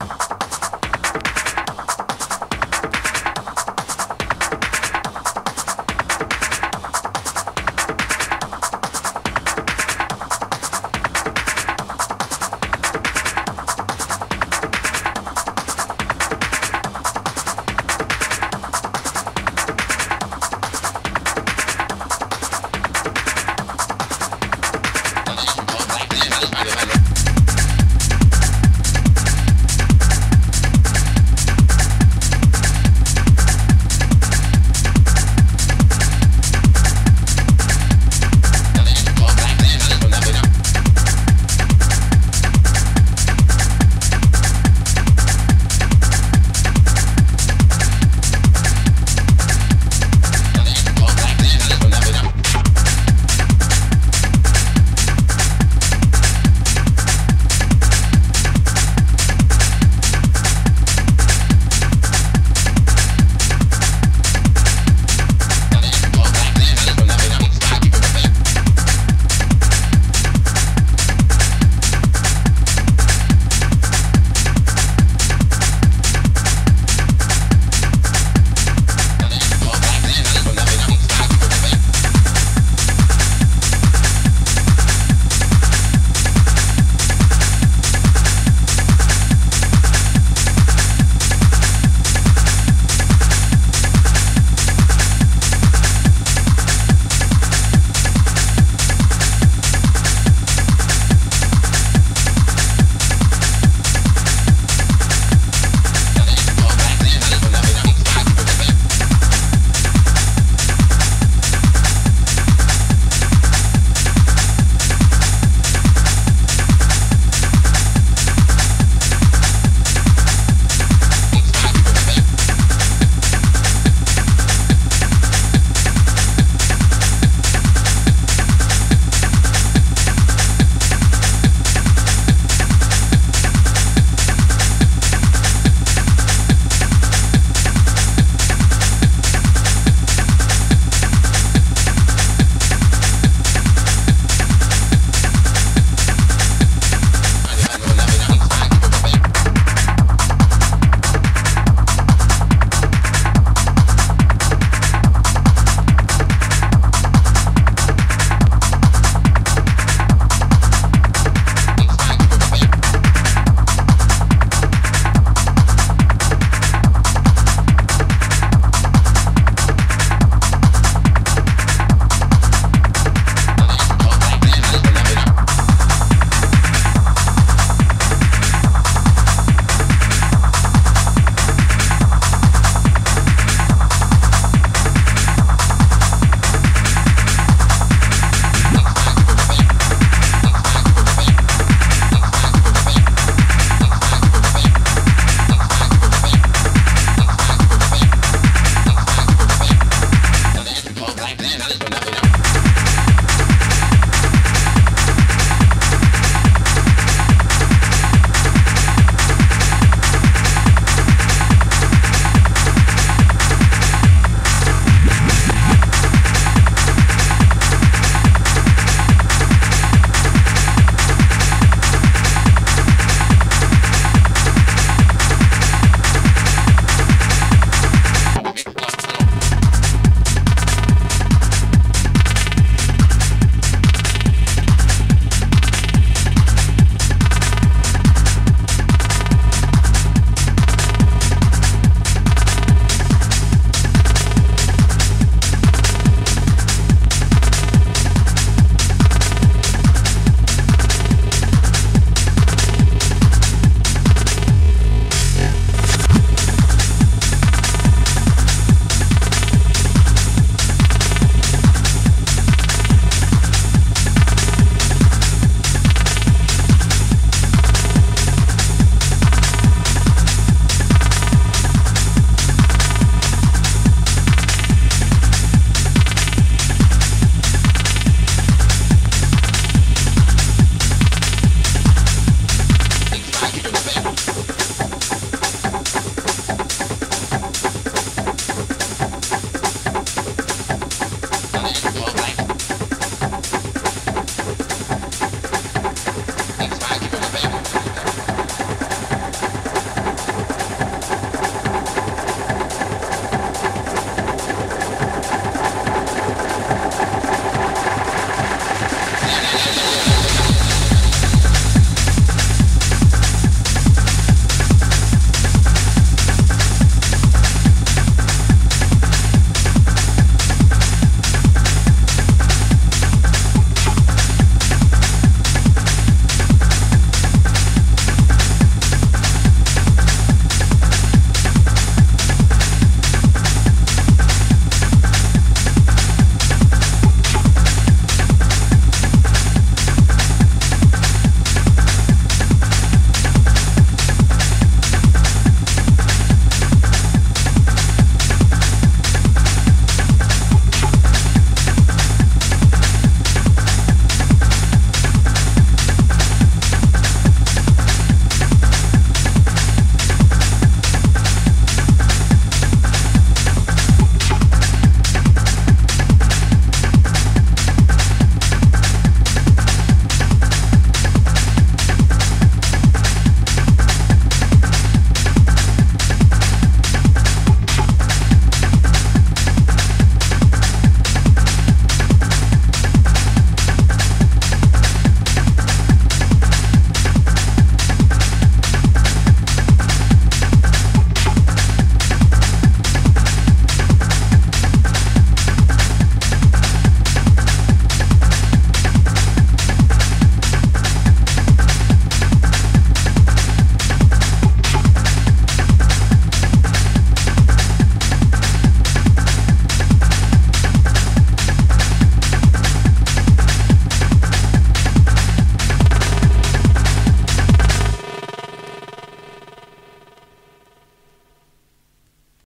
you